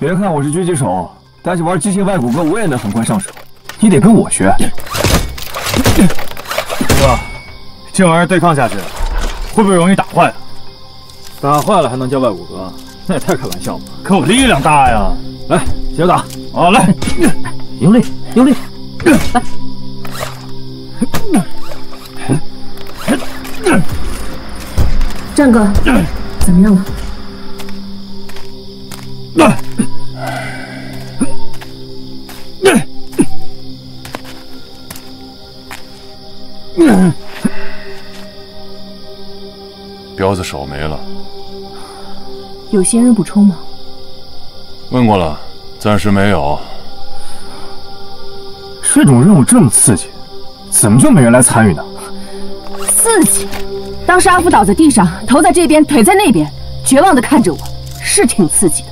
别看我是狙击手，但是玩机械外骨骼我也能很快上手。你得跟我学。哥，这玩意儿对抗下去，会不会容易打坏啊？打坏了还能叫外骨骼？那也太开玩笑了。可我力量大呀！来，接着打。好，来，用力，用力，来。战哥，怎么样了？彪子手没了，有仙人补充吗？问过了，暂时没有。这种任务这么刺激，怎么就没人来参与呢？刺激！当时阿福倒在地上，头在这边，腿在那边，绝望的看着我，是挺刺激的。